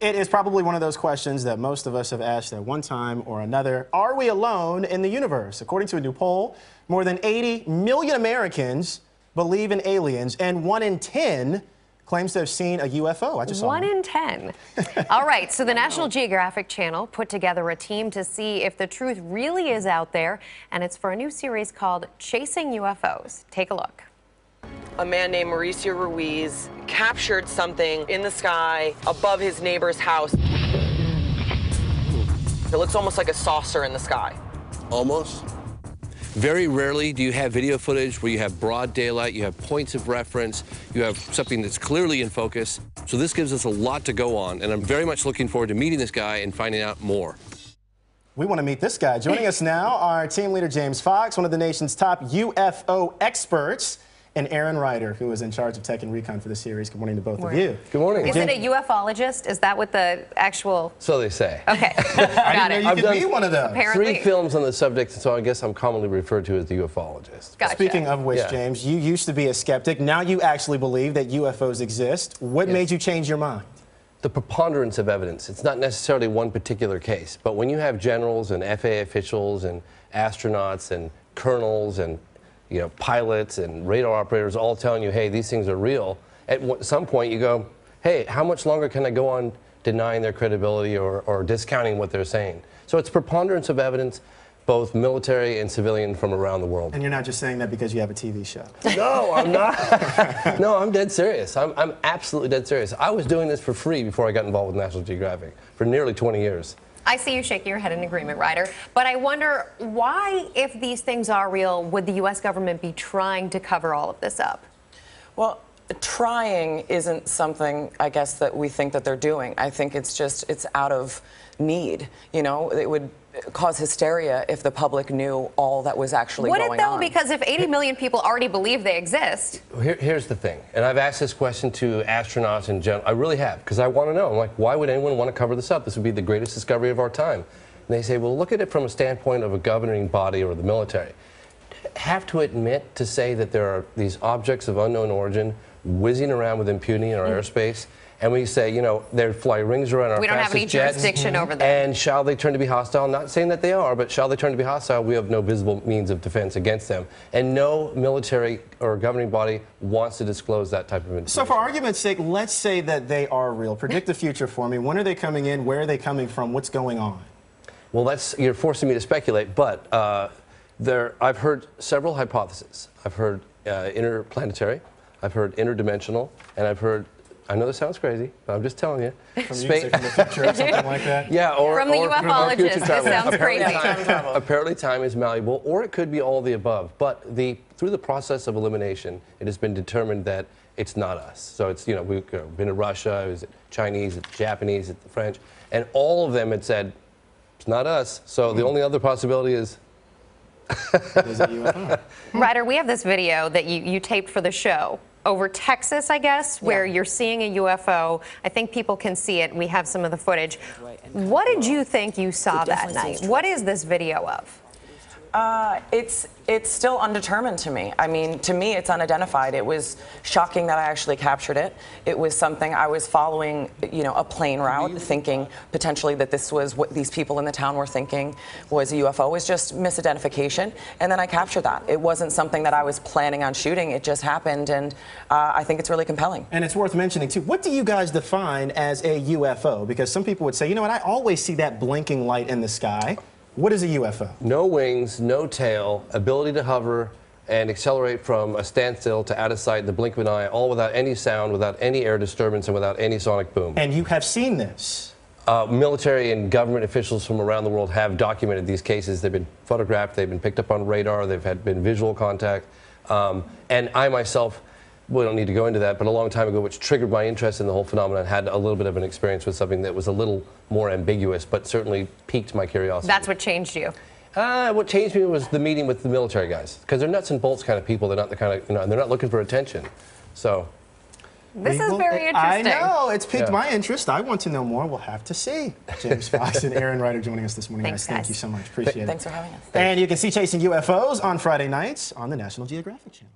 It is probably one of those questions that most of us have asked at one time or another. Are we alone in the universe? According to a new poll, more than 80 million Americans believe in aliens, and one in 10 claims to have seen a UFO. I just saw One in 10. All right, so the National Geographic Channel put together a team to see if the truth really is out there, and it's for a new series called Chasing UFOs. Take a look a man named Mauricio Ruiz captured something in the sky above his neighbor's house. It looks almost like a saucer in the sky. Almost? Very rarely do you have video footage where you have broad daylight, you have points of reference, you have something that's clearly in focus. So this gives us a lot to go on, and I'm very much looking forward to meeting this guy and finding out more. We want to meet this guy. Joining us now, our team leader James Fox, one of the nation's top UFO experts and Erin Ryder, who is in charge of tech and recon for the series. Good morning to both morning. of you. Good morning. Is it a ufologist? Is that what the actual? So they say. Okay, got it. You I've done be one of those. Apparently. Three films on the subject, so I guess I'm commonly referred to as the ufologist. Gotcha. Speaking of which, yeah. James, you used to be a skeptic. Now you actually believe that UFOs exist. What yes. made you change your mind? the preponderance of evidence. It's not necessarily one particular case, but when you have generals and FAA officials and astronauts and colonels and you know, pilots and radar operators all telling you, hey, these things are real. At some point, you go, hey, how much longer can I go on denying their credibility or, or discounting what they're saying? So it's preponderance of evidence, both military and civilian from around the world. And you're not just saying that because you have a TV show. No, I'm not. no, I'm dead serious. I'm, I'm absolutely dead serious. I was doing this for free before I got involved with National Geographic for nearly 20 years. I see you shaking your head in agreement, Ryder. But I wonder why, if these things are real, would the U.S. government be trying to cover all of this up? Well, trying isn't something I guess that we think that they're doing. I think it's just it's out of need. You know, it would cause hysteria if the public knew all that was actually would going on. Would it though? On. Because if 80 million people already believe they exist. Here, here's the thing, and I've asked this question to astronauts in general. I really have because I want to know. I'm like, why would anyone want to cover this up? This would be the greatest discovery of our time. And they say, well, look at it from a standpoint of a governing body or the military. Have to admit to say that there are these objects of unknown origin whizzing around with impunity in our mm. airspace and we say, you know, they fly rings around our We don't have any jets, jurisdiction over them. And shall they turn to be hostile? Not saying that they are, but shall they turn to be hostile? We have no visible means of defense against them. And no military or governing body wants to disclose that type of information. So, for argument's sake, let's say that they are real. Predict the future for me. When are they coming in? Where are they coming from? What's going on? Well, that's you're forcing me to speculate, but uh, there, I've heard several hypotheses. I've heard uh, interplanetary, I've heard interdimensional, and I've heard I know this sounds crazy, but I'm just telling you. From, Spa- from the future or something like that? Yeah, or from the or, ufologist. This sounds apparently crazy. Time, apparently, time is malleable, or it could be all the above. But the through the process of elimination, it has been determined that it's not us. So it's you know we've been to Russia, it was Chinese, it's Japanese, it's the French, and all of them had said it's not us. So mm-hmm. the only other possibility is Ryder, we have this video that you, you taped for the show over Texas, I guess, where yeah. you're seeing a UFO. I think people can see it. We have some of the footage. What did you think you saw that night? What is this video of? Uh, it's it's still undetermined to me. I mean, to me, it's unidentified. It was shocking that I actually captured it. It was something I was following, you know, a plane route, thinking potentially that this was what these people in the town were thinking was a UFO. It was just misidentification, and then I captured that. It wasn't something that I was planning on shooting. It just happened, and uh, I think it's really compelling. And it's worth mentioning too. What do you guys define as a UFO? Because some people would say, you know what, I always see that blinking light in the sky. What is a UFO? No wings, no tail, ability to hover and accelerate from a standstill to out of sight in the blink of an eye, all without any sound, without any air disturbance, and without any sonic boom. And you have seen this? Uh, military and government officials from around the world have documented these cases. They've been photographed, they've been picked up on radar, they've had been visual contact. Um, and I myself we don't need to go into that, but a long time ago, which triggered my interest in the whole phenomenon, had a little bit of an experience with something that was a little more ambiguous, but certainly piqued my curiosity. That's what changed you. Uh, what changed me was the meeting with the military guys, because they're nuts and bolts kind of people. They're not the kind of, you know, they're not looking for attention. So. This is very interesting. I know. It's piqued yeah. my interest. I want to know more. We'll have to see. James Fox and Erin Ryder joining us this morning, Thanks, guys. Thank you so much. Appreciate Thanks it. Thanks for having us. And you can see Chasing UFOs on Friday nights on the National Geographic Channel.